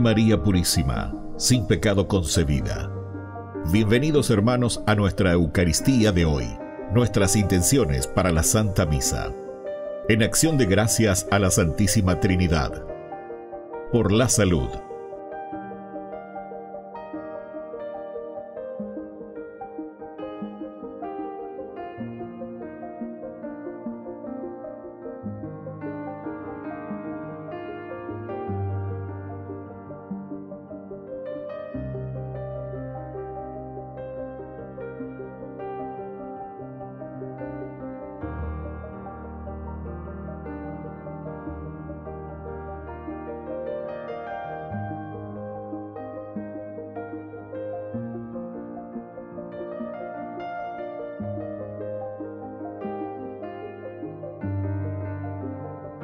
María Purísima, sin pecado concebida. Bienvenidos hermanos a nuestra Eucaristía de hoy, nuestras intenciones para la Santa Misa. En acción de gracias a la Santísima Trinidad. Por la salud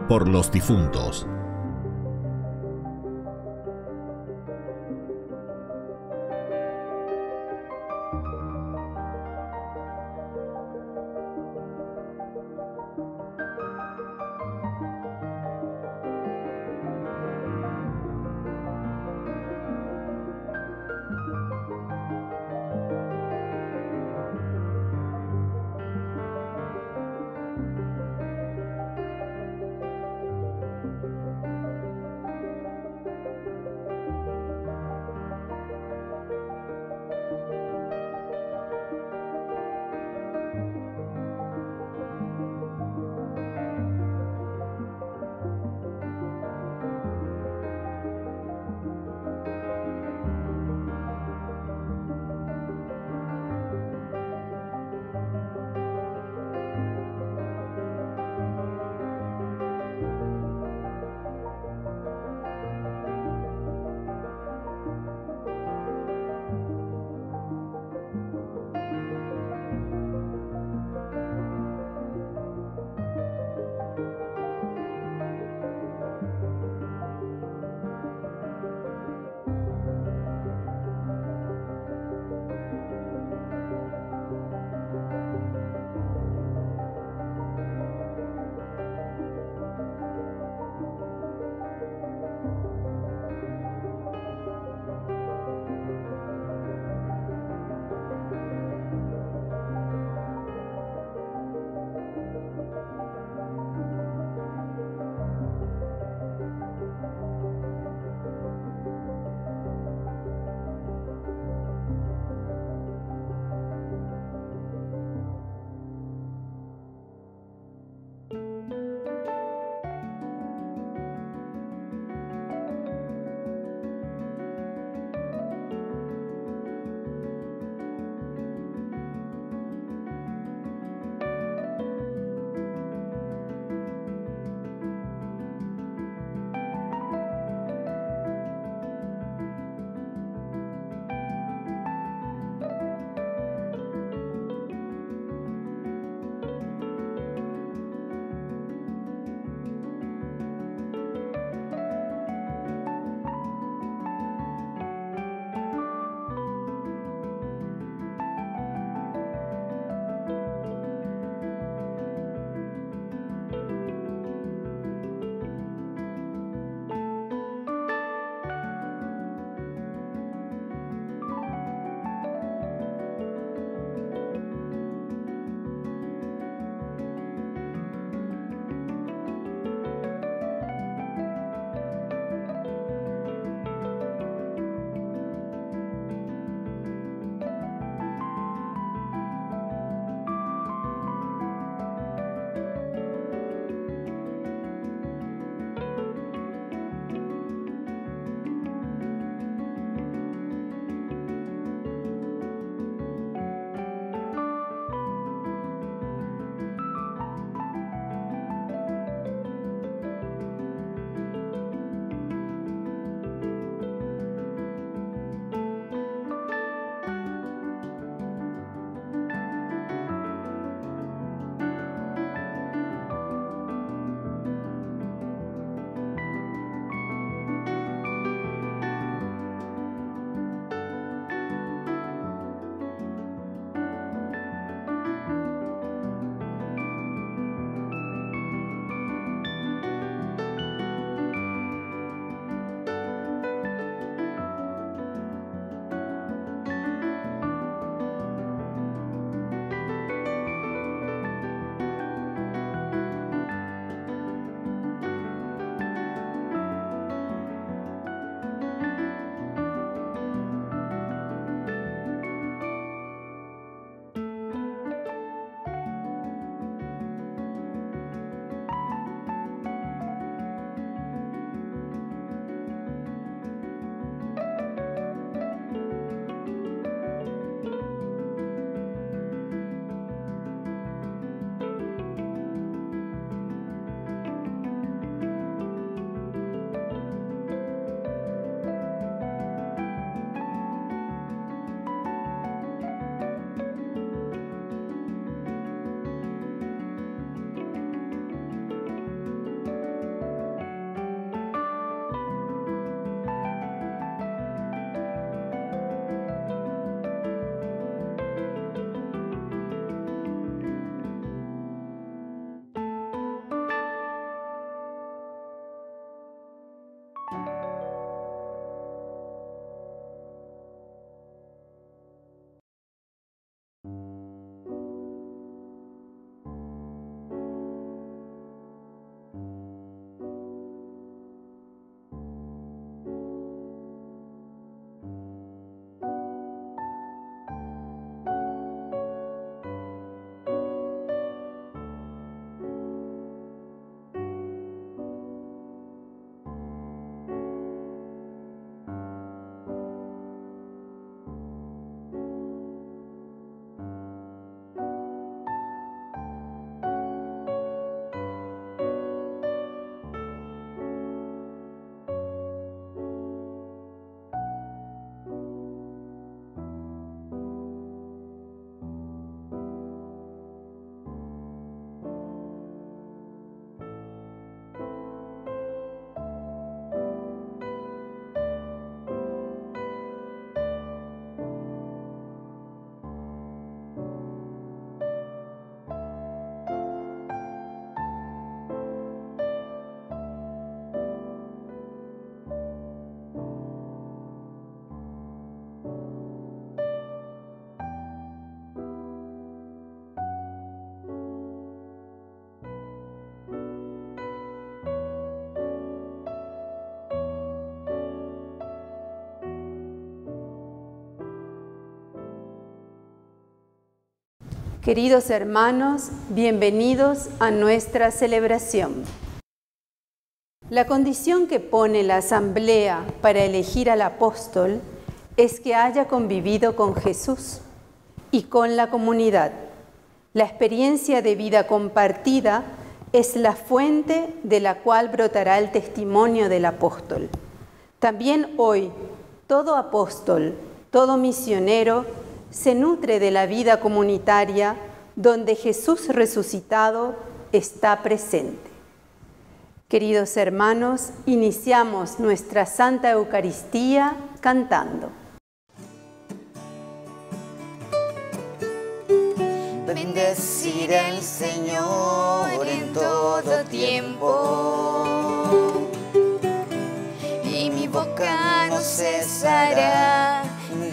por los difuntos. Queridos hermanos, bienvenidos a nuestra celebración. La condición que pone la asamblea para elegir al apóstol es que haya convivido con Jesús y con la comunidad. La experiencia de vida compartida es la fuente de la cual brotará el testimonio del apóstol. También hoy, todo apóstol, todo misionero, se nutre de la vida comunitaria donde Jesús resucitado está presente. Queridos hermanos, iniciamos nuestra Santa Eucaristía cantando. Bendecir al Señor en todo tiempo y mi boca no cesará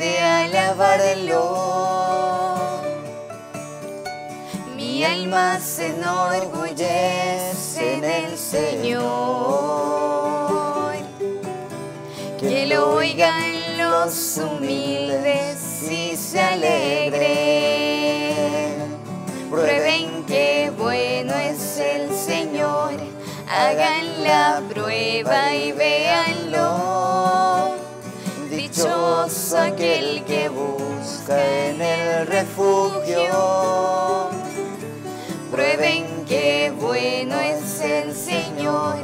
de alabarlo. Mi alma se enorgullece en el Señor. Que lo oigan los humildes y se alegren. Prueben que bueno es el Señor. Hagan la prueba y véanlo Aquel que busca en el refugio. Prueben que bueno es el Señor.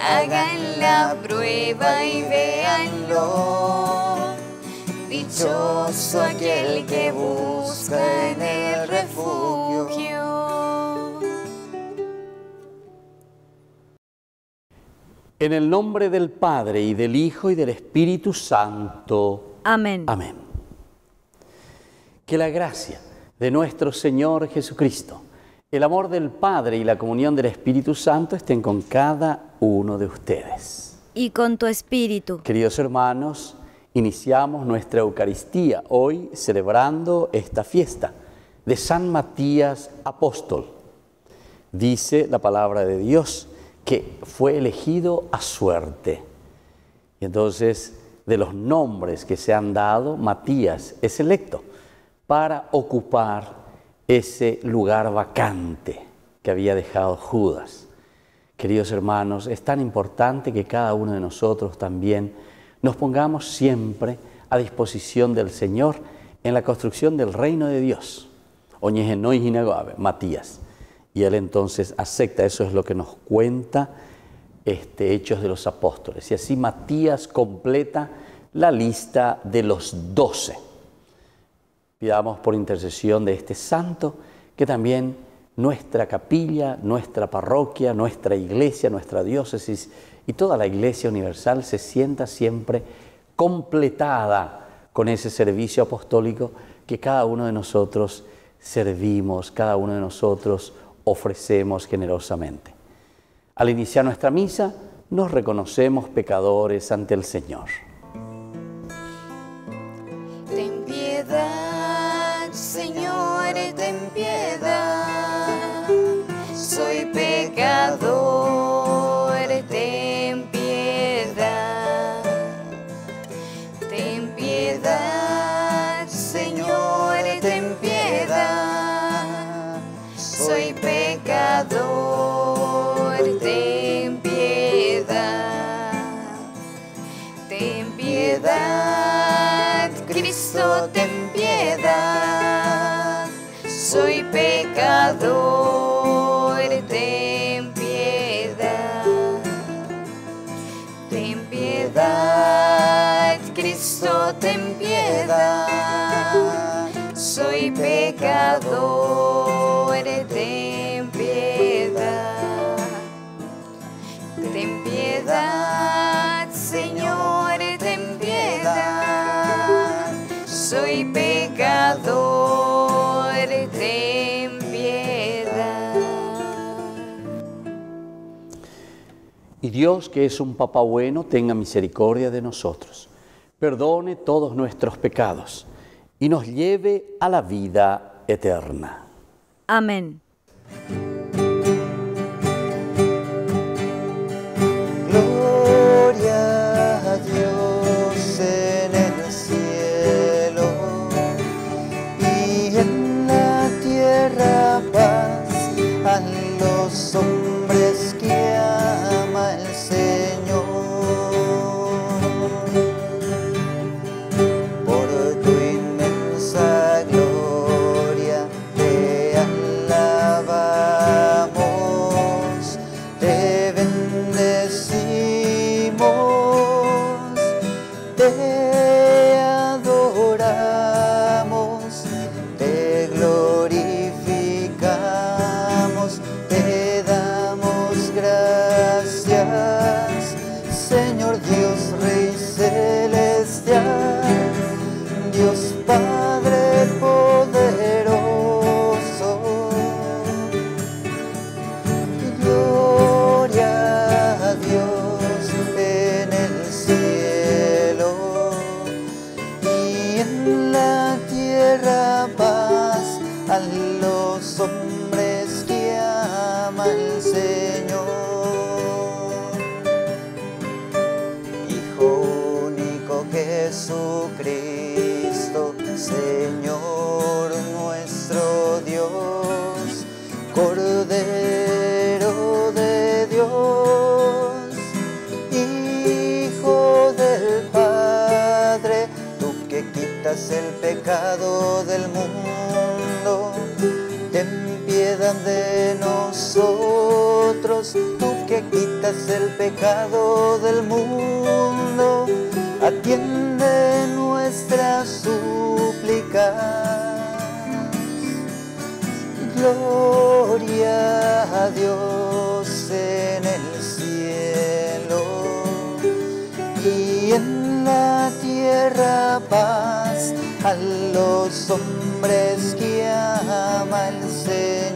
Hagan la prueba y véanlo. Dichoso aquel que busca en el refugio. En el nombre del Padre y del Hijo y del Espíritu Santo. Amén. Amén. Que la gracia de nuestro Señor Jesucristo, el amor del Padre y la comunión del Espíritu Santo estén con cada uno de ustedes. Y con tu espíritu. Queridos hermanos, iniciamos nuestra Eucaristía hoy celebrando esta fiesta de San Matías Apóstol. Dice la palabra de Dios que fue elegido a suerte. Y entonces, de los nombres que se han dado, Matías es electo para ocupar ese lugar vacante que había dejado Judas. Queridos hermanos, es tan importante que cada uno de nosotros también nos pongamos siempre a disposición del Señor en la construcción del reino de Dios. Matías. Y él entonces acepta, eso es lo que nos cuenta este, Hechos de los Apóstoles. Y así Matías completa la lista de los doce. Pidamos por intercesión de este santo que también nuestra capilla, nuestra parroquia, nuestra iglesia, nuestra diócesis y toda la iglesia universal se sienta siempre completada con ese servicio apostólico que cada uno de nosotros servimos, cada uno de nosotros ofrecemos generosamente. Al iniciar nuestra misa, nos reconocemos pecadores ante el Señor. Ten piedad. Soy pecador, ten piedad. Ten piedad, Señor, ten piedad. Soy pecador, ten piedad. Y Dios, que es un Papa bueno, tenga misericordia de nosotros, perdone todos nuestros pecados y nos lleve a la vida eterna. Amén. Ama el Señor. Hijo único Jesucristo, Señor nuestro Dios, Cordero de Dios, Hijo del Padre, tú que quitas el pecado del mundo, ten piedad de nosotros, quitas el pecado del mundo, atiende nuestras súplicas. Gloria a Dios en el cielo y en la tierra paz a los hombres que ama el Señor.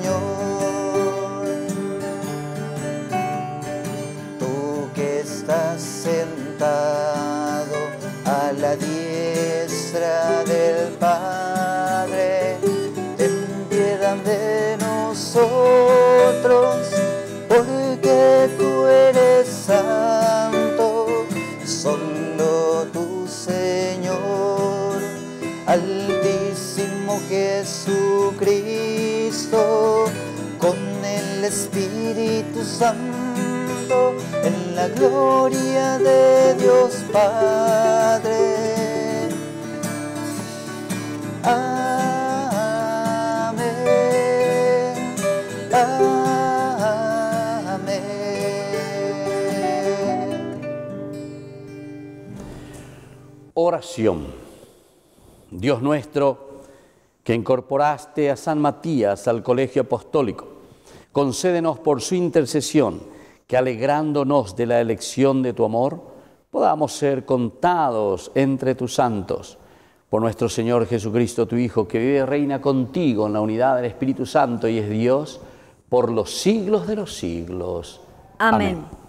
Sentado a la diestra del Padre, ten piedad de nosotros, porque tú eres santo, solo tu Señor, Altísimo Jesucristo, con el Espíritu Santo, en la gloria de Dios Padre. Amén. Amén. Oración. Dios nuestro, que incorporaste a San Matías al colegio apostólico, concédenos por su intercesión que alegrándonos de la elección de tu amor, podamos ser contados entre tus santos. Por nuestro Señor Jesucristo, tu Hijo, que vive y reina contigo en la unidad del Espíritu Santo y es Dios por los siglos de los siglos. Amén.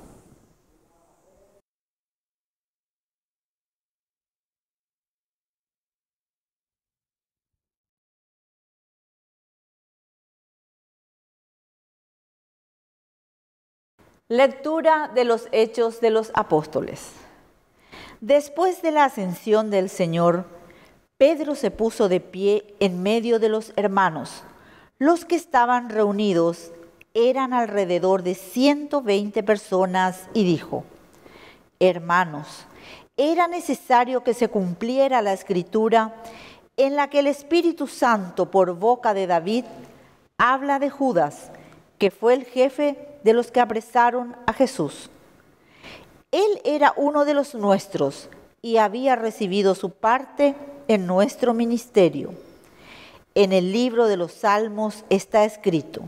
Lectura de los Hechos de los Apóstoles. Después de la ascensión del Señor, Pedro se puso de pie en medio de los hermanos. Los que estaban reunidos eran alrededor de 120 personas y dijo, Hermanos, era necesario que se cumpliera la escritura en la que el Espíritu Santo por boca de David habla de Judas, que fue el jefe de los que apresaron a Jesús. Él era uno de los nuestros y había recibido su parte en nuestro ministerio. En el libro de los Salmos está escrito,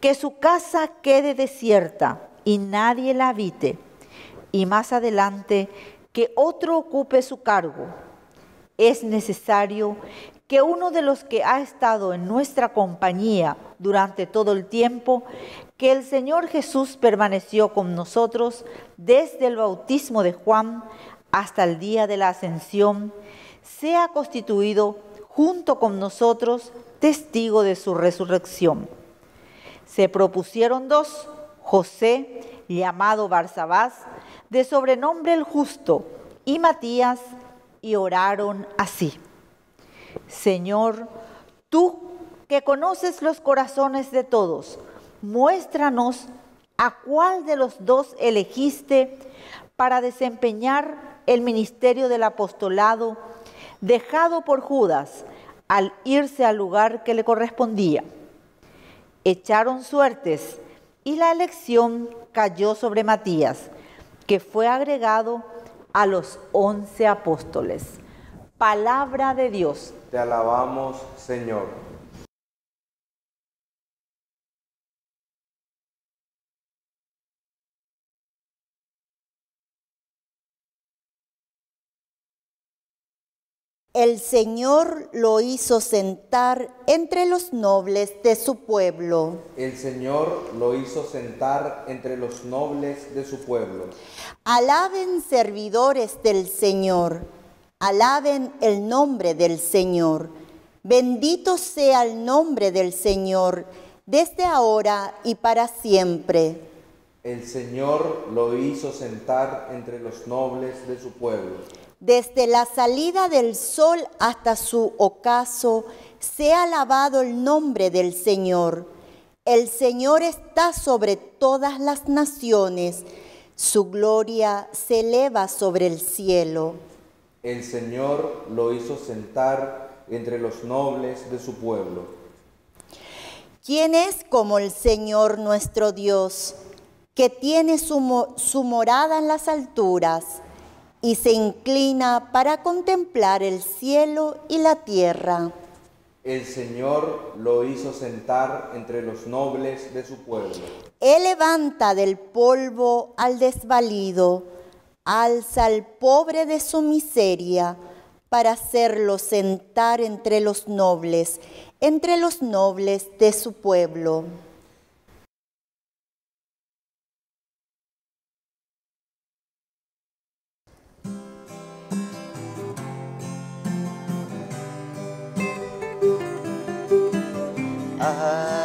que su casa quede desierta y nadie la habite, y más adelante que otro ocupe su cargo. Es necesario que uno de los que ha estado en nuestra compañía durante todo el tiempo que el Señor Jesús permaneció con nosotros desde el bautismo de Juan hasta el día de la ascensión, sea constituido junto con nosotros testigo de su resurrección. Se propusieron dos, José, llamado Barsabás, de sobrenombre el justo, y Matías, y oraron así. Señor, tú que conoces los corazones de todos, muéstranos a cuál de los dos elegiste para desempeñar el ministerio del apostolado dejado por Judas al irse al lugar que le correspondía. Echaron suertes y la elección cayó sobre Matías, que fue agregado a los once apóstoles. Palabra de Dios. Te alabamos, Señor. El Señor lo hizo sentar entre los nobles de su pueblo. El Señor lo hizo sentar entre los nobles de su pueblo. Alaben servidores del Señor, alaben el nombre del Señor. Bendito sea el nombre del Señor, desde ahora y para siempre. El Señor lo hizo sentar entre los nobles de su pueblo. Desde la salida del sol hasta su ocaso, sea alabado el nombre del Señor. El Señor está sobre todas las naciones, su gloria se eleva sobre el cielo. El Señor lo hizo sentar entre los nobles de su pueblo. ¿Quién es como el Señor nuestro Dios, que tiene su, su morada en las alturas? Y se inclina para contemplar el cielo y la tierra. El Señor lo hizo sentar entre los nobles de su pueblo. Él levanta del polvo al desvalido, alza al pobre de su miseria, para hacerlo sentar entre los nobles, entre los nobles de su pueblo. I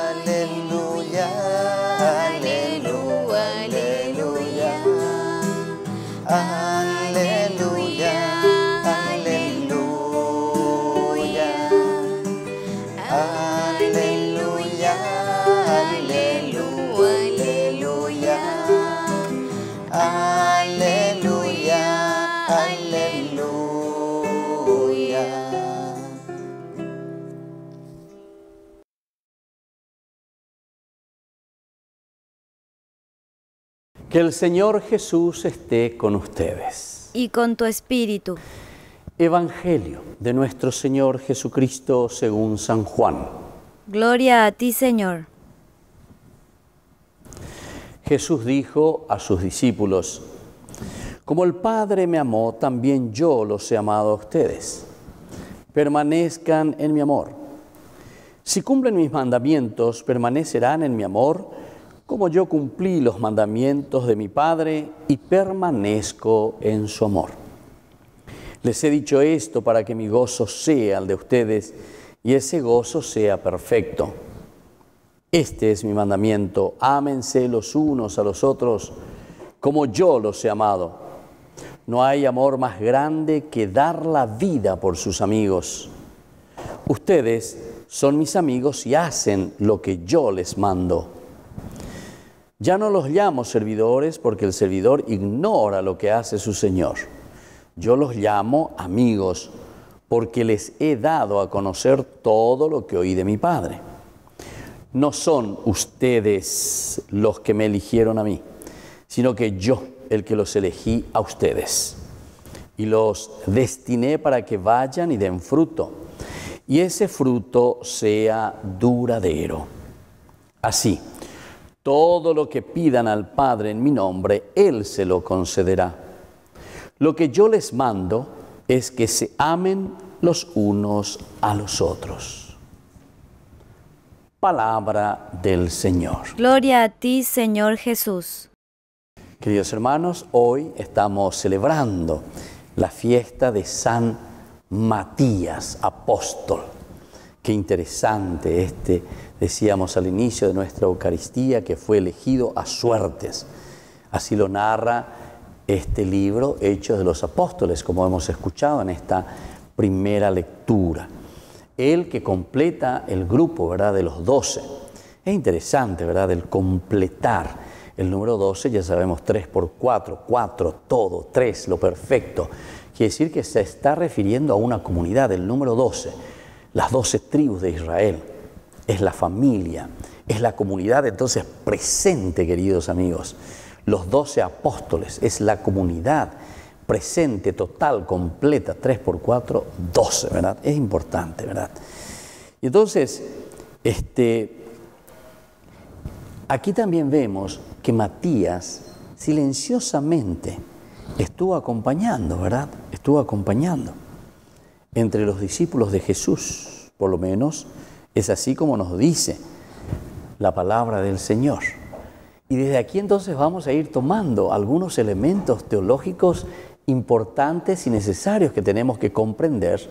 Que el Señor Jesús esté con ustedes. y con tu espíritu. Evangelio de nuestro Señor Jesucristo según San Juan. Gloria a ti, Señor. Jesús dijo a sus discípulos, como el Padre me amó, también yo los he amado a ustedes. Permanezcan en mi amor. Si cumplen mis mandamientos, permanecerán en mi amor, como yo cumplí los mandamientos de mi Padre y permanezco en su amor. Les he dicho esto para que mi gozo sea el de ustedes y ese gozo sea perfecto. Este es mi mandamiento, ámense los unos a los otros como yo los he amado. No hay amor más grande que dar la vida por sus amigos. Ustedes son mis amigos y hacen lo que yo les mando. Ya no los llamo servidores porque el servidor ignora lo que hace su Señor. Yo los llamo amigos porque les he dado a conocer todo lo que oí de mi Padre. No son ustedes los que me eligieron a mí, sino que yo el que los elegí a ustedes. Y los destiné para que vayan y den fruto, y ese fruto sea duradero. Así, todo lo que pidan al Padre en mi nombre, Él se lo concederá. Lo que yo les mando es que se amen los unos a los otros. Palabra del Señor. Gloria a ti, Señor Jesús. Queridos hermanos, hoy estamos celebrando la fiesta de San Matías, apóstol. Qué interesante este, decíamos al inicio de nuestra Eucaristía, que fue elegido a suertes. Así lo narra este libro, Hechos de los Apóstoles, como hemos escuchado en esta primera lectura. Él que completa el grupo, ¿verdad?, de los doce. Es interesante, ¿verdad? El completar. El número 12, ya sabemos, 3 por 4, 4, todo, 3, lo perfecto. Quiere decir que se está refiriendo a una comunidad. El número 12, las 12 tribus de Israel, es la familia, es la comunidad entonces presente, queridos amigos. Los 12 apóstoles es la comunidad presente, total, completa, 3 por 4, 12, ¿verdad? Es importante, ¿verdad? Y entonces, este, aquí también vemos que Matías silenciosamente estuvo acompañando, ¿verdad? Estuvo acompañando entre los discípulos de Jesús, por lo menos es así como nos dice la palabra del Señor. Y desde aquí entonces vamos a ir tomando algunos elementos teológicos importantes y necesarios que tenemos que comprender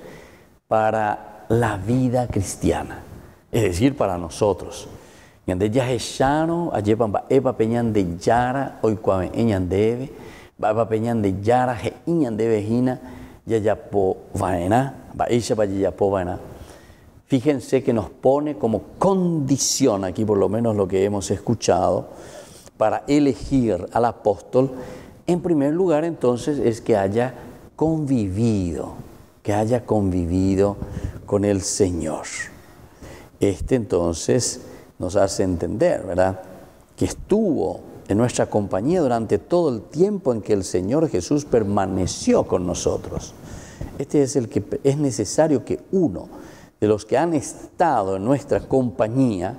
para la vida cristiana, es decir, para nosotros. Yara, yara. Fíjense que nos pone como condición, aquí por lo menos lo que hemos escuchado, para elegir al apóstol, en primer lugar entonces es que haya convivido, que haya convivido con el Señor. Este entonces nos hace entender, ¿verdad? Que estuvo en nuestra compañía durante todo el tiempo en que el Señor Jesús permaneció con nosotros. Este es el que es necesario que uno de los que han estado en nuestra compañía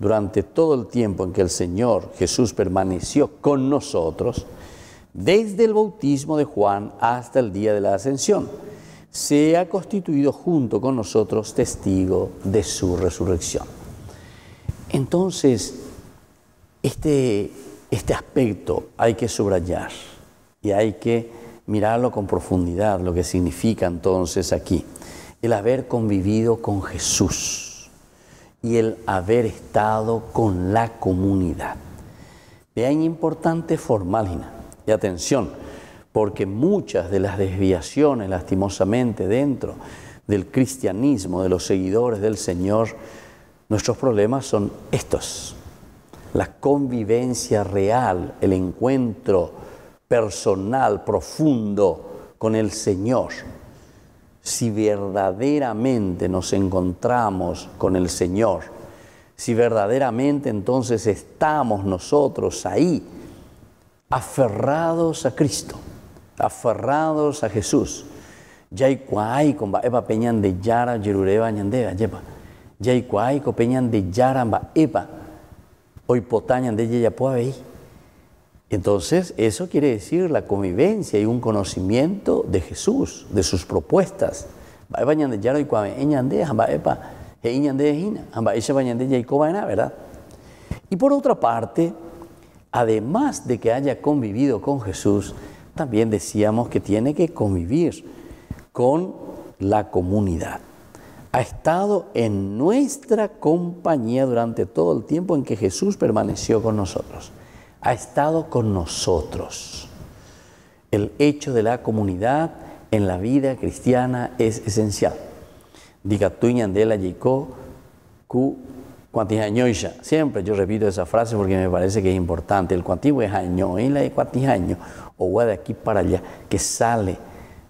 durante todo el tiempo en que el Señor Jesús permaneció con nosotros, desde el bautismo de Juan hasta el día de la ascensión, se ha constituido junto con nosotros testigo de su resurrección. Entonces, este, este aspecto hay que subrayar y hay que mirarlo con profundidad, lo que significa entonces aquí el haber convivido con Jesús y el haber estado con la comunidad. Vean importante formalina y atención, porque muchas de las desviaciones, lastimosamente, dentro del cristianismo, de los seguidores del Señor, nuestros problemas son estos. La convivencia real, el encuentro personal, profundo con el Señor si verdaderamente nos encontramos con el Señor, si verdaderamente entonces estamos nosotros ahí, aferrados a Cristo, aferrados a Jesús. Yaikwai con eba peñan de yara yerureba ñandeba yepa. Yaikwai ko peñan de yara eba. Hoy potañan de yeyapoa entonces, eso quiere decir la convivencia y un conocimiento de Jesús, de sus propuestas. ¿verdad? Y por otra parte, además de que haya convivido con Jesús, también decíamos que tiene que convivir con la comunidad. Ha estado en nuestra compañía durante todo el tiempo en que Jesús permaneció con nosotros ha estado con nosotros. El hecho de la comunidad en la vida cristiana es esencial. Diga tú la yico ku cuantijañoisha. Siempre yo repito esa frase porque me parece que es importante. El cuantiguo es año, y la de cuantijaño, o de aquí para allá, que sale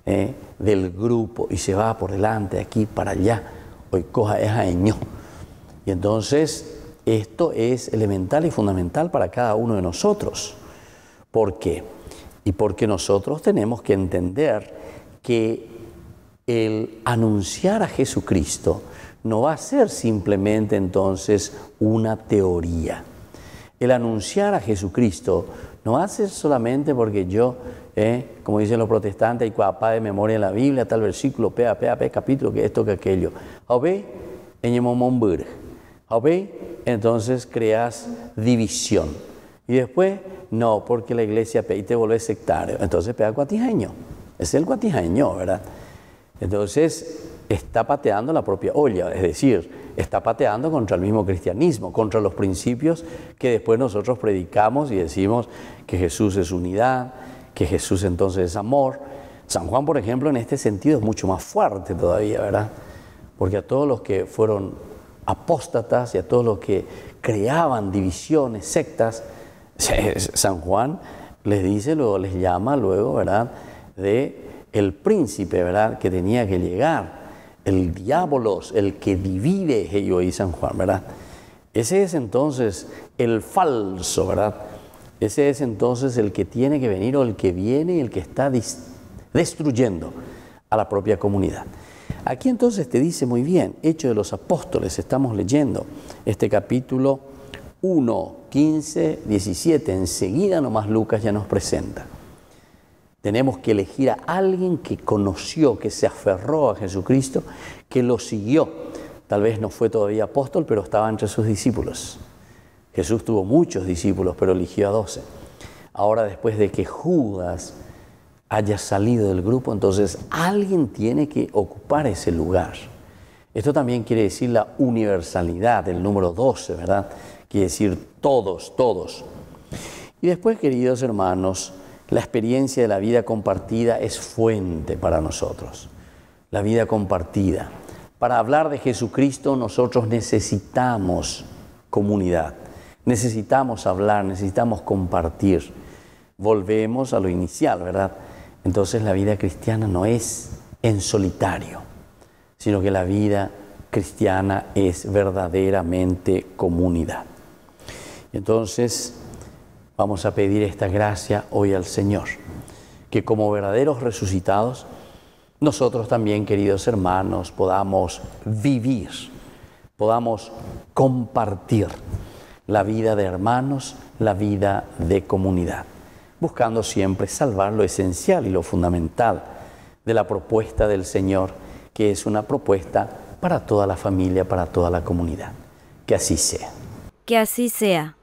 eh, del grupo y se va por delante, de aquí para allá. Hoy coja es año. Y entonces esto es elemental y fundamental para cada uno de nosotros. ¿Por qué? Y porque nosotros tenemos que entender que el anunciar a Jesucristo no va a ser simplemente entonces una teoría. El anunciar a Jesucristo no va a ser solamente porque yo, eh, como dicen los protestantes, hay cuapa de memoria en la Biblia, tal versículo, pea, pea, pea, capítulo, que esto, que aquello. ¿Obe? En entonces creas división. Y después, no, porque la iglesia y te vuelve sectario. Entonces pega cuatijaño. Es el cuatijaño, ¿verdad? Entonces está pateando la propia olla, es decir, está pateando contra el mismo cristianismo, contra los principios que después nosotros predicamos y decimos que Jesús es unidad, que Jesús entonces es amor. San Juan, por ejemplo, en este sentido es mucho más fuerte todavía, ¿verdad? Porque a todos los que fueron apóstatas y a todos los que creaban divisiones, sectas, San Juan les dice, luego les llama luego, ¿verdad? De el príncipe, ¿verdad? Que tenía que llegar, el diabolos, el que divide, yo y San Juan, ¿verdad? Ese es entonces el falso, ¿verdad? Ese es entonces el que tiene que venir o el que viene y el que está destruyendo a la propia comunidad. Aquí entonces te dice muy bien, Hecho de los Apóstoles, estamos leyendo este capítulo 1, 15, 17, enseguida nomás Lucas ya nos presenta. Tenemos que elegir a alguien que conoció, que se aferró a Jesucristo, que lo siguió. Tal vez no fue todavía apóstol, pero estaba entre sus discípulos. Jesús tuvo muchos discípulos, pero eligió a doce. Ahora después de que Judas haya salido del grupo, entonces alguien tiene que ocupar ese lugar. Esto también quiere decir la universalidad del número 12, ¿verdad? Quiere decir todos, todos. Y después, queridos hermanos, la experiencia de la vida compartida es fuente para nosotros. La vida compartida. Para hablar de Jesucristo nosotros necesitamos comunidad, necesitamos hablar, necesitamos compartir. Volvemos a lo inicial, ¿verdad? Entonces la vida cristiana no es en solitario, sino que la vida cristiana es verdaderamente comunidad. Entonces, Vamos a pedir esta gracia hoy al Señor, que como verdaderos resucitados, nosotros también, queridos hermanos, podamos vivir, podamos compartir la vida de hermanos, la vida de comunidad, buscando siempre salvar lo esencial y lo fundamental de la propuesta del Señor, que es una propuesta para toda la familia, para toda la comunidad. Que así sea. Que así sea.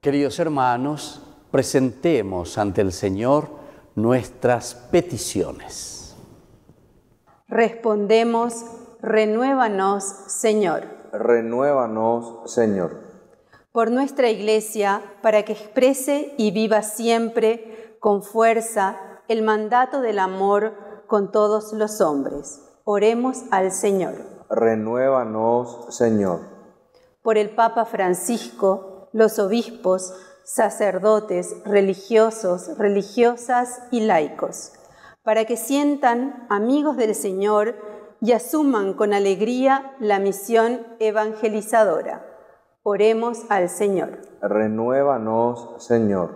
Queridos hermanos, presentemos ante el Señor nuestras peticiones. Respondemos, renuévanos, Señor. Renuévanos, Señor. Por nuestra Iglesia, para que exprese y viva siempre con fuerza el mandato del amor con todos los hombres. Oremos al Señor. Renuévanos, Señor. Por el Papa Francisco, los obispos, sacerdotes, religiosos, religiosas y laicos, para que sientan amigos del Señor y asuman con alegría la misión evangelizadora. Oremos al Señor. Renuévanos, Señor.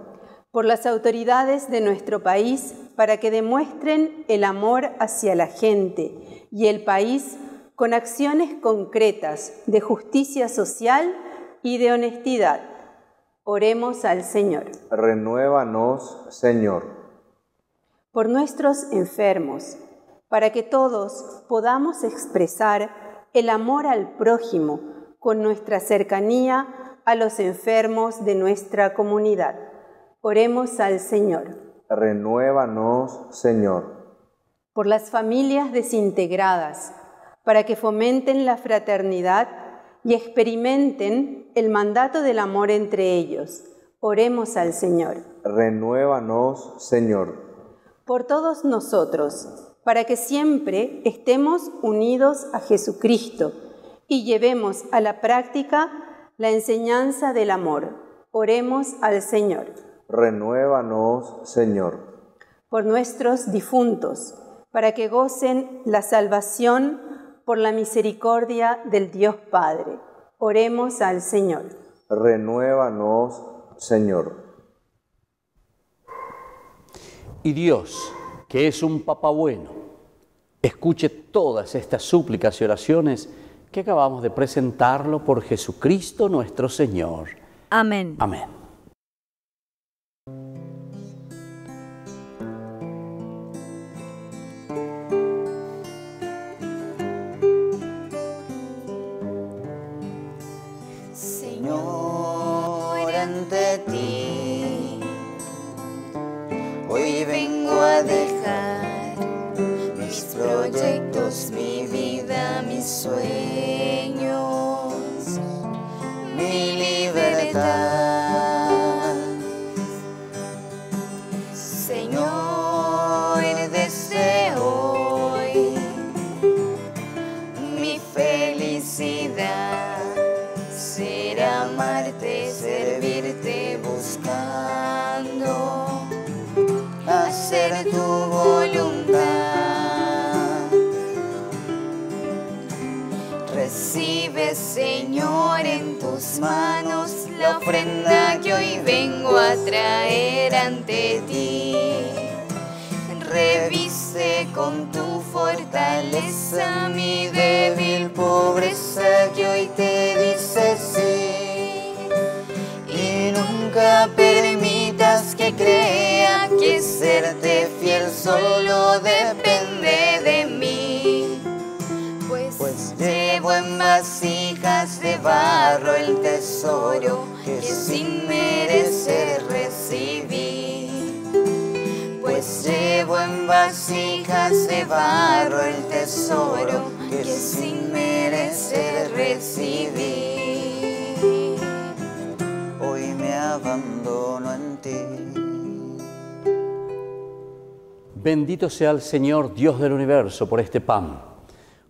Por las autoridades de nuestro país, para que demuestren el amor hacia la gente y el país con acciones concretas de justicia social y de honestidad. Oremos al Señor. Renuévanos, Señor. Por nuestros enfermos, para que todos podamos expresar el amor al prójimo con nuestra cercanía a los enfermos de nuestra comunidad. Oremos al Señor. Renuévanos, Señor. Por las familias desintegradas, para que fomenten la fraternidad y experimenten el mandato del amor entre ellos. Oremos al Señor. Renuévanos, Señor. Por todos nosotros, para que siempre estemos unidos a Jesucristo y llevemos a la práctica la enseñanza del amor. Oremos al Señor. Renuévanos, Señor. Por nuestros difuntos, para que gocen la salvación por la misericordia del Dios Padre. Oremos al Señor. Renuévanos, Señor. Y Dios, que es un Papa bueno, escuche todas estas súplicas y oraciones que acabamos de presentarlo por Jesucristo nuestro Señor. Amén. Amén. Proyectos, mi vida, mis sueños, manos la ofrenda que hoy vengo a traer ante ti. Revise con tu fortaleza mi débil pobreza que hoy te dice sí. Y nunca permitas que crea que serte fiel solo depende de barro el tesoro que sin merecer recibí. Pues llevo en vasijas de barro el tesoro que sin merecer recibí. Hoy me abandono en ti. Bendito sea el Señor, Dios del universo, por este pan,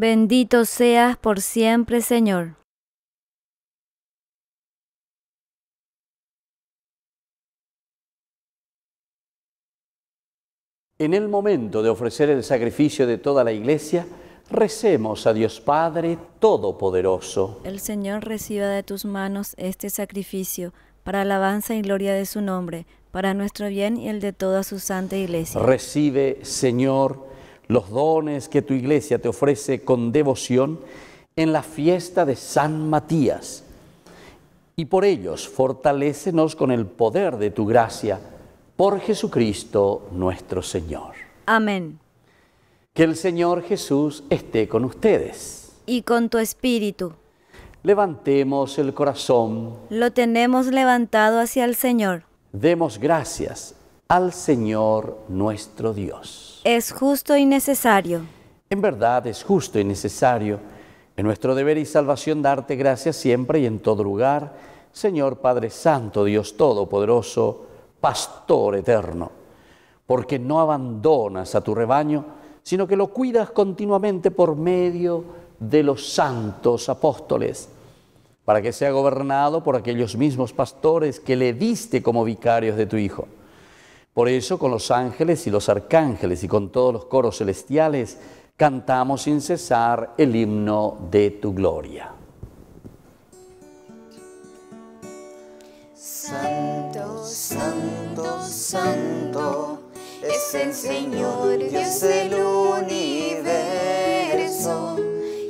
Bendito seas por siempre, Señor. En el momento de ofrecer el sacrificio de toda la iglesia, recemos a Dios Padre Todopoderoso. El Señor reciba de tus manos este sacrificio para alabanza y gloria de su nombre, para nuestro bien y el de toda su santa iglesia. Recibe, Señor, los dones que tu iglesia te ofrece con devoción en la fiesta de San Matías. Y por ellos fortalécenos con el poder de tu gracia, por Jesucristo nuestro Señor. Amén. Que el Señor Jesús esté con ustedes. Y con tu espíritu. Levantemos el corazón. Lo tenemos levantado hacia el Señor. Demos gracias al Señor nuestro Dios. Es justo y necesario. En verdad es justo y necesario, en nuestro deber y salvación, darte gracias siempre y en todo lugar, Señor Padre Santo, Dios Todopoderoso, Pastor eterno, porque no abandonas a tu rebaño, sino que lo cuidas continuamente por medio de los santos apóstoles, para que sea gobernado por aquellos mismos pastores que le diste como vicarios de tu Hijo. Por eso con los ángeles y los arcángeles y con todos los coros celestiales cantamos sin cesar el himno de tu gloria. Santo, santo, santo, es el Señor Dios del universo.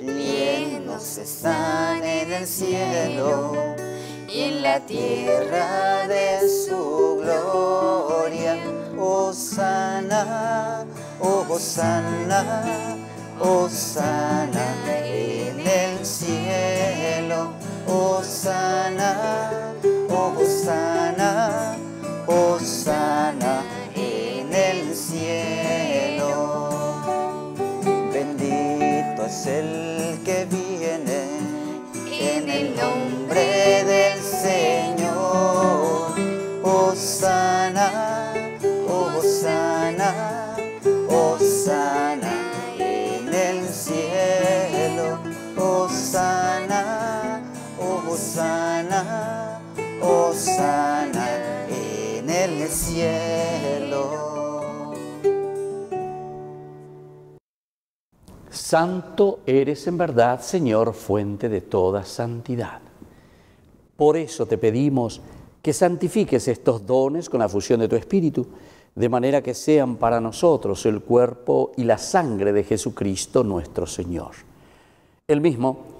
Llenos están en el cielo y la tierra de su gloria. Osana, oh Osana, Osana en el cielo. Osana, En el cielo. Santo eres en verdad, Señor, fuente de toda santidad. Por eso te pedimos que santifiques estos dones con la fusión de tu Espíritu, de manera que sean para nosotros el cuerpo y la sangre de Jesucristo nuestro Señor. Él mismo,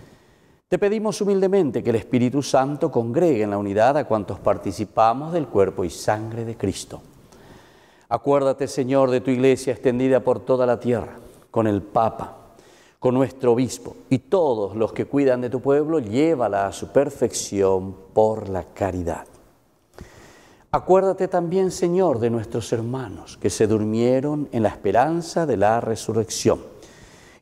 Te pedimos humildemente que el Espíritu Santo congregue en la unidad a cuantos participamos del cuerpo y sangre de Cristo. Acuérdate, Señor, de tu iglesia extendida por toda la tierra, con el Papa, con nuestro obispo y todos los que cuidan de tu pueblo, llévala a su perfección por la caridad. Acuérdate también, Señor, de nuestros hermanos que se durmieron en la esperanza de la resurrección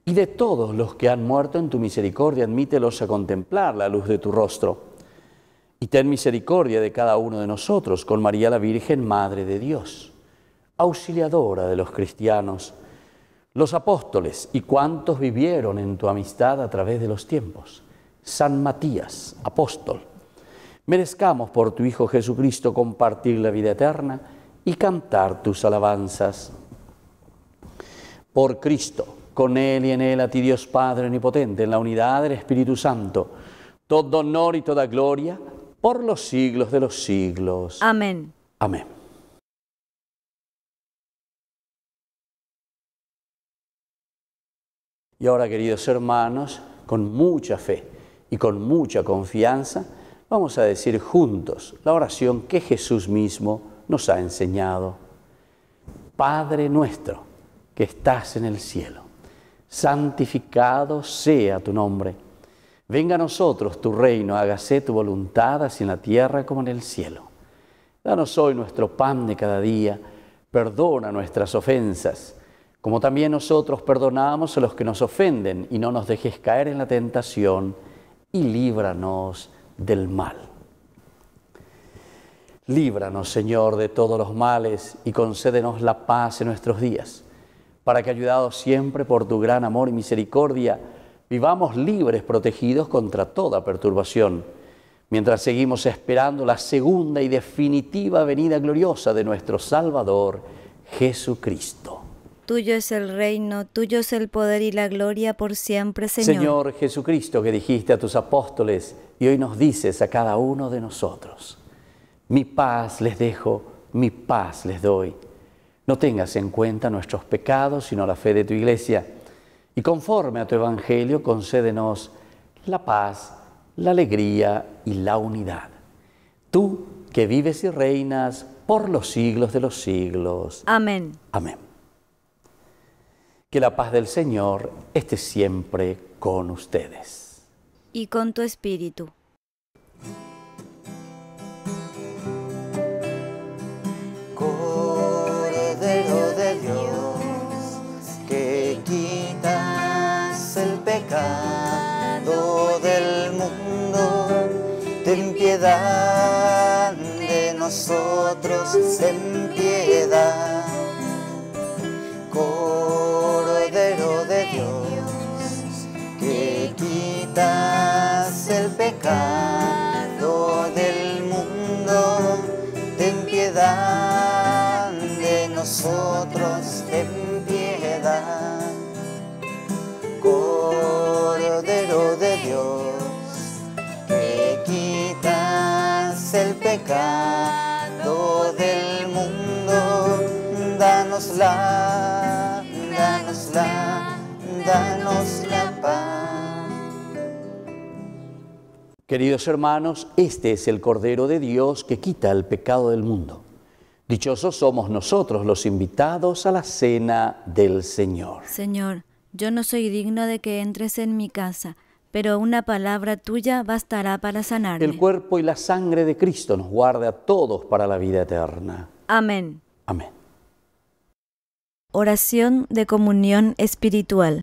y de todos los que han muerto en tu misericordia, admítelos a contemplar la luz de tu rostro. Y ten misericordia de cada uno de nosotros, con María la Virgen, Madre de Dios, auxiliadora de los cristianos, los apóstoles y cuantos vivieron en tu amistad a través de los tiempos. San Matías, apóstol, merezcamos por tu Hijo Jesucristo compartir la vida eterna y cantar tus alabanzas. Por Cristo con Él y en Él, a ti Dios Padre Omnipotente, en la unidad del Espíritu Santo, todo honor y toda gloria por los siglos de los siglos. Amén. Amén. Y ahora, queridos hermanos, con mucha fe y con mucha confianza, vamos a decir juntos la oración que Jesús mismo nos ha enseñado. Padre nuestro, que estás en el cielo santificado sea tu nombre. Venga a nosotros tu reino, hágase tu voluntad así en la tierra como en el cielo. Danos hoy nuestro pan de cada día, perdona nuestras ofensas, como también nosotros perdonamos a los que nos ofenden, y no nos dejes caer en la tentación, y líbranos del mal. Líbranos, Señor, de todos los males, y concédenos la paz en nuestros días para que, ayudados siempre por tu gran amor y misericordia, vivamos libres, protegidos contra toda perturbación, mientras seguimos esperando la segunda y definitiva venida gloriosa de nuestro Salvador, Jesucristo. Tuyo es el reino, tuyo es el poder y la gloria por siempre, Señor. Señor Jesucristo, que dijiste a tus apóstoles y hoy nos dices a cada uno de nosotros, mi paz les dejo, mi paz les doy. No tengas en cuenta nuestros pecados, sino la fe de tu iglesia. Y conforme a tu evangelio, concédenos la paz, la alegría y la unidad. Tú que vives y reinas por los siglos de los siglos. Amén. Amén. Que la paz del Señor esté siempre con ustedes. Y con tu espíritu. Piedad de nosotros, ten piedad. Cordero de Dios, que quitas el pecado pecado del mundo, danos la, danos la, danos la paz. Queridos hermanos, este es el Cordero de Dios que quita el pecado del mundo. Dichosos somos nosotros los invitados a la cena del Señor. Señor, yo no soy digno de que entres en mi casa, pero una palabra tuya bastará para sanarme. El cuerpo y la sangre de Cristo nos guarde a todos para la vida eterna. Amén. Amén. Oración de comunión espiritual.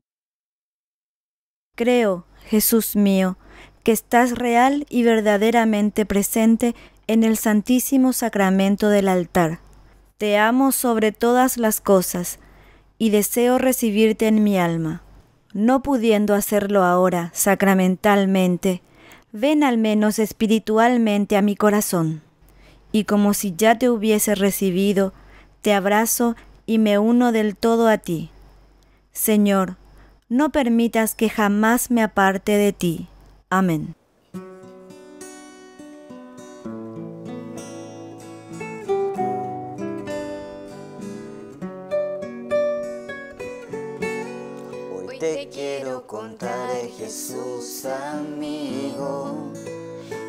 Creo, Jesús mío, que estás real y verdaderamente presente en el Santísimo Sacramento del altar. Te amo sobre todas las cosas y deseo recibirte en mi alma. No pudiendo hacerlo ahora sacramentalmente, ven al menos espiritualmente a mi corazón. Y como si ya te hubiese recibido, te abrazo y me uno del todo a ti. Señor, no permitas que jamás me aparte de ti. Amén. Quiero contar, Jesús amigo,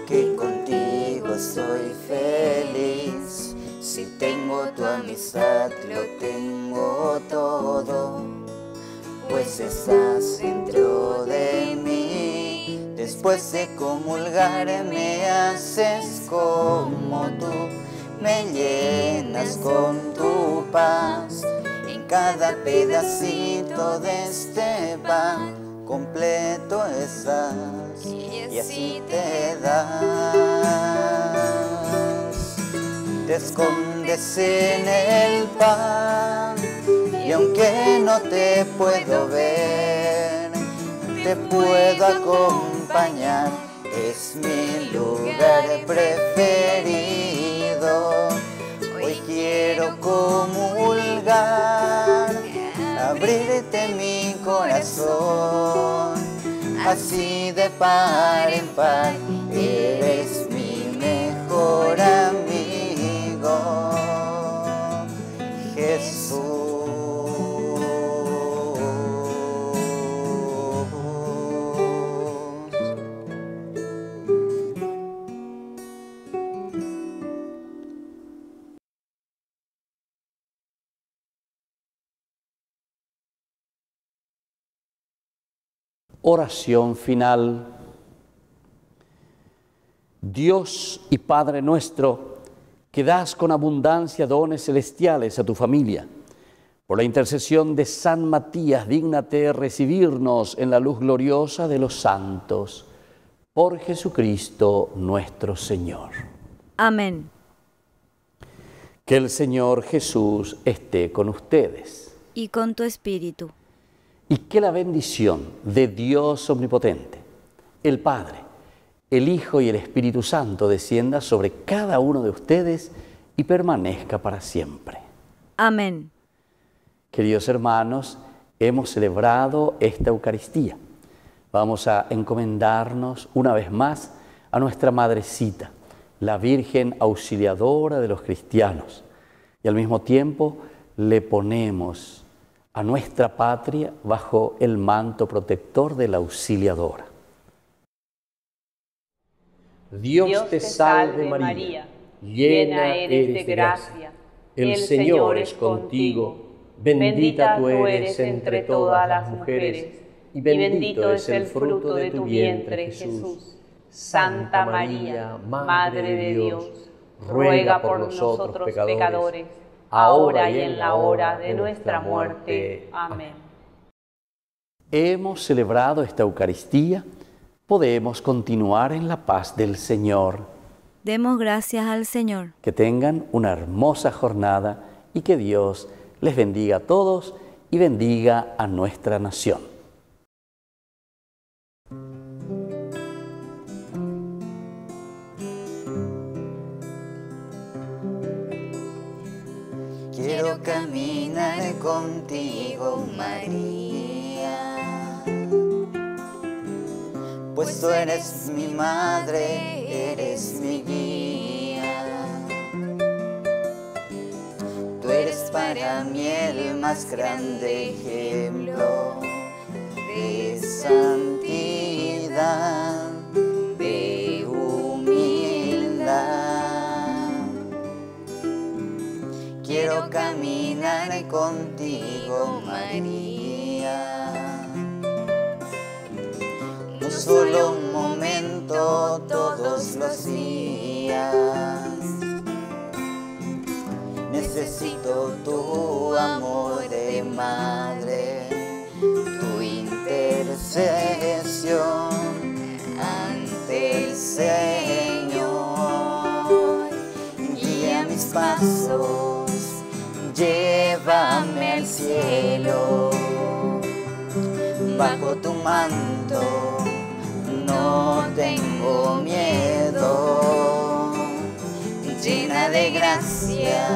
que contigo soy feliz. Si tengo tu amistad, lo tengo todo, pues estás dentro de mí. Después de comulgar me haces como tú, me llenas con tu paz. Cada pedacito de este pan completo estás y así te das. Te escondes en el pan y aunque no te puedo ver, te puedo acompañar. Es mi lugar preferido. Quiero comulgar, abrirte mi corazón, así de par en par. Eres mi mejor Oración final. Dios y Padre nuestro, que das con abundancia dones celestiales a tu familia, por la intercesión de San Matías, dígnate recibirnos en la luz gloriosa de los santos. Por Jesucristo nuestro Señor. Amén. Que el Señor Jesús esté con ustedes. Y con tu espíritu. Y que la bendición de Dios Omnipotente, el Padre, el Hijo y el Espíritu Santo descienda sobre cada uno de ustedes y permanezca para siempre. Amén. Queridos hermanos, hemos celebrado esta Eucaristía. Vamos a encomendarnos una vez más a nuestra Madrecita, la Virgen Auxiliadora de los cristianos. Y al mismo tiempo le ponemos a nuestra patria bajo el manto protector de la Auxiliadora. Dios, te salve María, llena eres de gracia, el Señor es contigo, bendita tú eres entre todas las mujeres, y bendito es el fruto de tu vientre Jesús. Santa María, Madre de Dios, ruega por nosotros pecadores, ahora y en la hora de nuestra muerte. Amén. Hemos celebrado esta Eucaristía, podemos continuar en la paz del Señor. Demos gracias al Señor. Que tengan una hermosa jornada y que Dios les bendiga a todos y bendiga a nuestra nación. Quiero caminar contigo, María. Pues tú eres mi madre, eres mi guía. Tú eres para mí el más grande ejemplo de santidad, caminaré contigo, María. No solo un momento, todos los días. Necesito tu amor de madre, tu intercesión ante el Señor. Guía mis pasos, llévame al cielo. Bajo tu manto no tengo miedo, llena de gracia,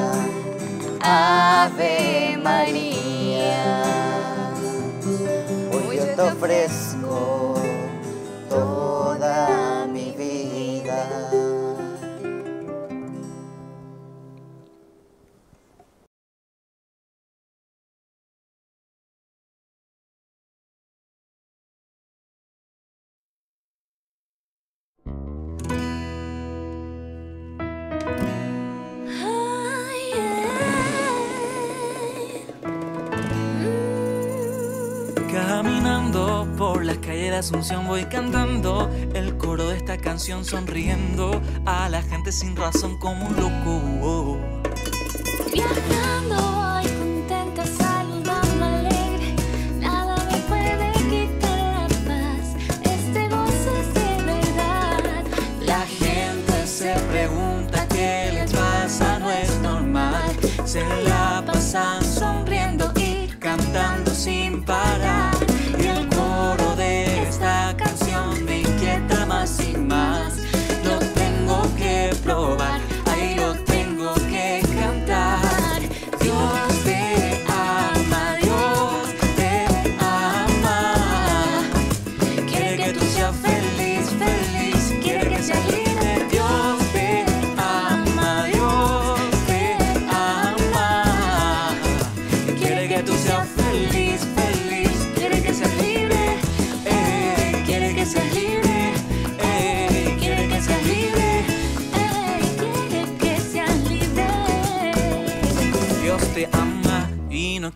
Ave María. Hoy yo te ofrezco Asunción voy cantando el coro de esta canción sonriendo a la gente sin razón como un loco. Viajando voy contenta, saludando alegre. Nada me puede quitar la paz. Este gozo es de verdad. La gente se pregunta qué les pasa, no es normal. Se la pasan sonriendo y cantando sin parar.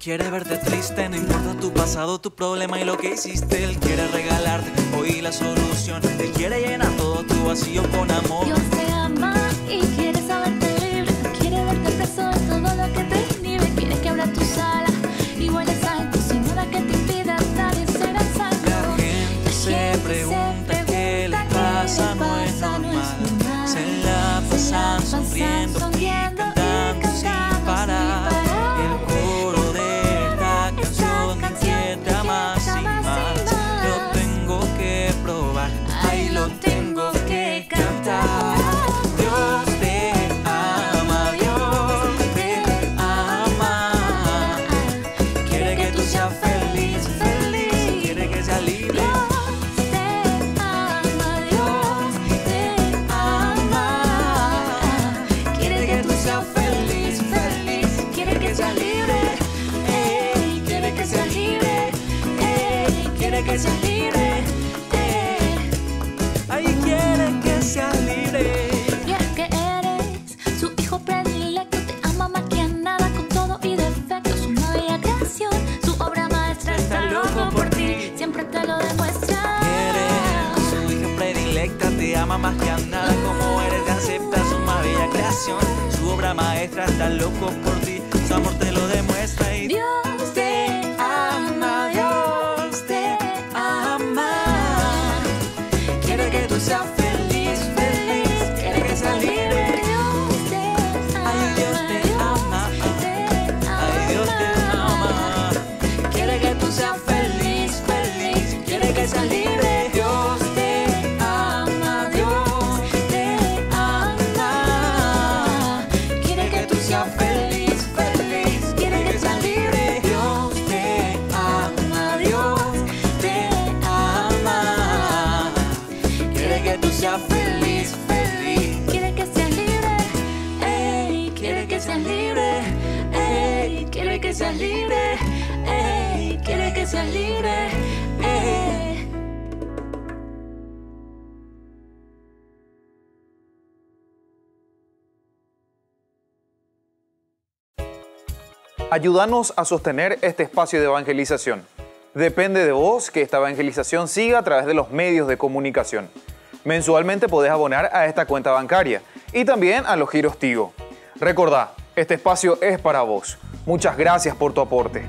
Quiere verte triste. No importa tu pasado, tu problema y lo que hiciste. Él quiere regalarte hoy la solución. Él quiere llenar todo tu vacío con amor. Dios te ama y quiere saberte libre. No quiere verte preso de todo lo que te inhibe. Quiere que abra tus alas y vueles alto sin nada que te impida dar y ser salvo. La gente se pregunta qué le pasa, no es normal. Se la pasan sonriendo Ayúdanos a sostener este espacio de evangelización. Depende de vos que esta evangelización siga a través de los medios de comunicación. Mensualmente podés abonar a esta cuenta bancaria y también a los giros Tigo. Recordá, este espacio es para vos. Muchas gracias por tu aporte.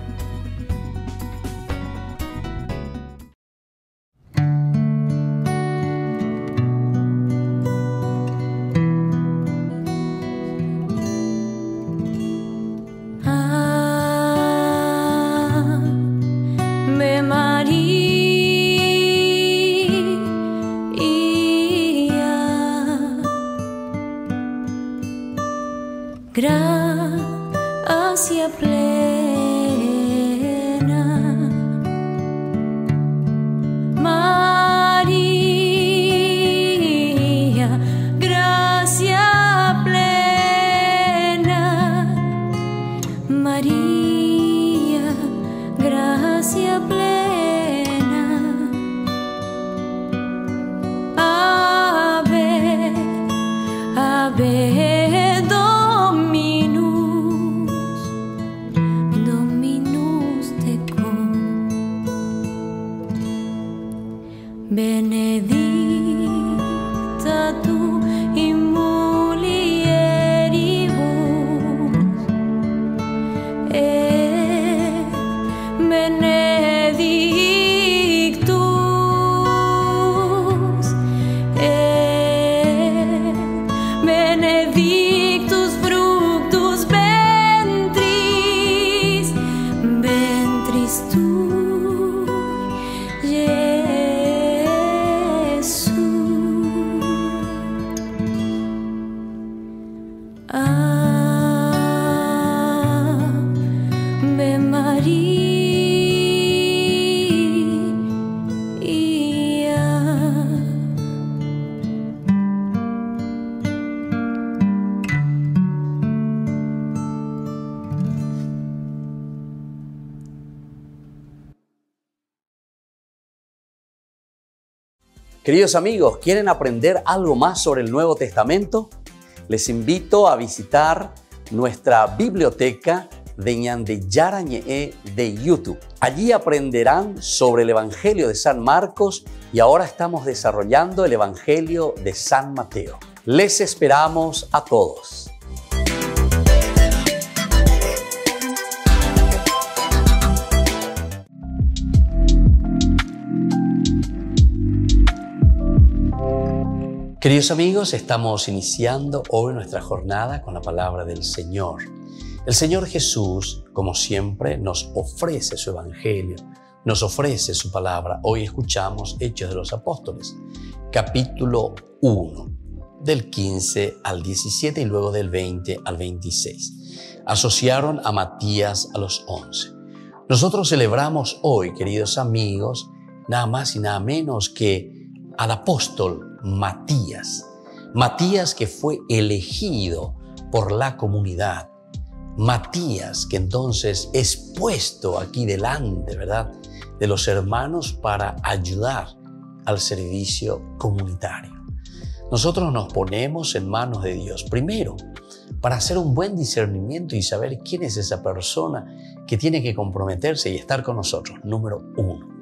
Queridos amigos, ¿quieren aprender algo más sobre el Nuevo Testamento? Les invito a visitar nuestra biblioteca de Ñande Yarañe de YouTube. Allí aprenderán sobre el Evangelio de San Marcos y ahora estamos desarrollando el Evangelio de San Mateo. Les esperamos a todos. Queridos amigos, estamos iniciando hoy nuestra jornada con la palabra del Señor. El Señor Jesús, como siempre, nos ofrece su Evangelio, nos ofrece su palabra. Hoy escuchamos Hechos de los Apóstoles, capítulo 1, del 15 al 17 y luego del 20 al 26. Asociaron a Matías a los 11. Nosotros celebramos hoy, queridos amigos, nada más y nada menos que al apóstol Matías. Matías que fue elegido por la comunidad. Matías que entonces es puesto aquí delante, ¿verdad? De los hermanos para ayudar al servicio comunitario. Nosotros nos ponemos en manos de Dios primero para hacer un buen discernimiento y saber quién es esa persona que tiene que comprometerse y estar con nosotros. Número uno.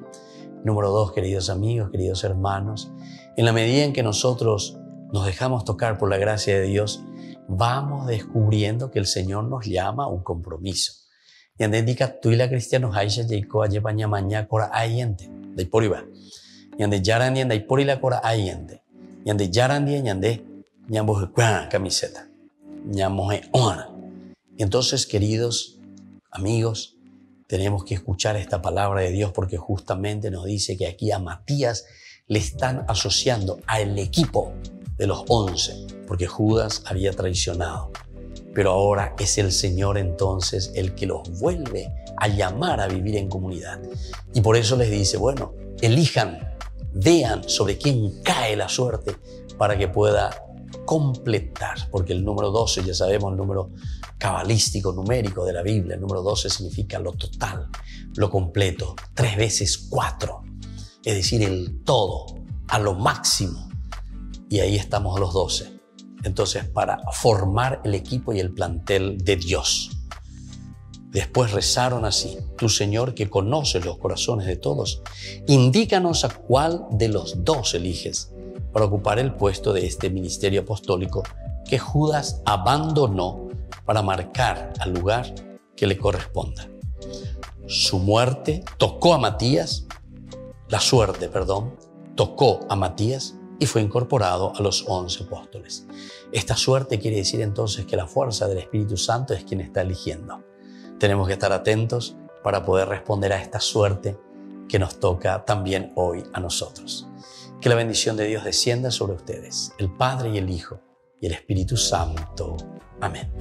Número dos, queridos amigos, queridos hermanos, en la medida en que nosotros nos dejamos tocar por la gracia de Dios, vamos descubriendo que el Señor nos llama a un compromiso. Y ande indica tú y la cristiano haisha yeiko aye baña maña cora ayente. De por iba. Y ande yaran y por la cora ayente. Y ande yaran y ande ñambo camiseta. Ñambo ona. Y entonces, queridos amigos, tenemos que escuchar esta palabra de Dios porque justamente nos dice que aquí a Matías le están asociando al equipo de los once, porque Judas había traicionado. Pero ahora es el Señor entonces el que los vuelve a llamar a vivir en comunidad. Y por eso les dice, bueno, elijan, vean sobre quién cae la suerte para que pueda completar, porque el número 12, ya sabemos, el número cabalístico, numérico de la Biblia, el número 12 significa lo total, lo completo, tres veces cuatro, es decir, el todo, a lo máximo. Y ahí estamos los 12. Entonces, para formar el equipo y el plantel de Dios. Después rezaron así, Tu Señor que conoces los corazones de todos, indícanos a cuál de los dos eliges para ocupar el puesto de este ministerio apostólico que Judas abandonó para marcar al lugar que le corresponda. Su muerte tocó a Matías, la suerte, perdón, tocó a Matías y fue incorporado a los once apóstoles. Esta suerte quiere decir entonces que la fuerza del Espíritu Santo es quien está eligiendo. Tenemos que estar atentos para poder responder a esta suerte que nos toca también hoy a nosotros. Que la bendición de Dios descienda sobre ustedes, el Padre y el Hijo y el Espíritu Santo. Amén.